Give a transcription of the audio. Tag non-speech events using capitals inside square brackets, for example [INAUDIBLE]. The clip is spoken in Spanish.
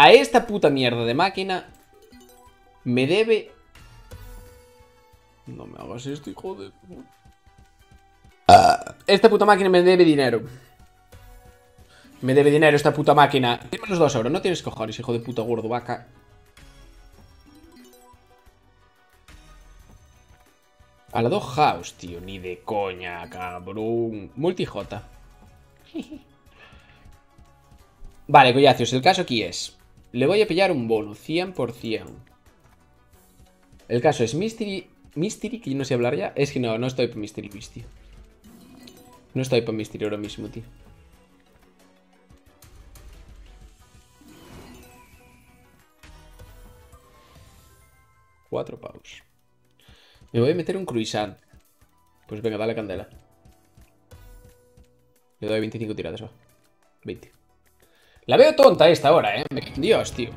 A esta puta mierda de máquina me debe... No me hagas esto, hijo de... Esta puta máquina me debe dinero. Me debe dinero esta puta máquina. Dime los dos euros, no tienes cojones, hijo de puta gordo vaca. A la 2 house, tío. Ni de coña, cabrón. Multi-J. [LAUGHS] vale, collacios. El caso aquí es... Le voy a pillar un bono, 100%. El caso es Mystery... Mystery, que yo no sé hablar ya. Es que no, no estoy para Mystery Mystery. No estoy para Mystery ahora mismo, tío. Cuatro paus. Me voy a meter un croissant. Pues venga, dale candela. Le doy 25 tiradas, va. 20. La veo tonta esta hora, ¿eh? Dios, tío.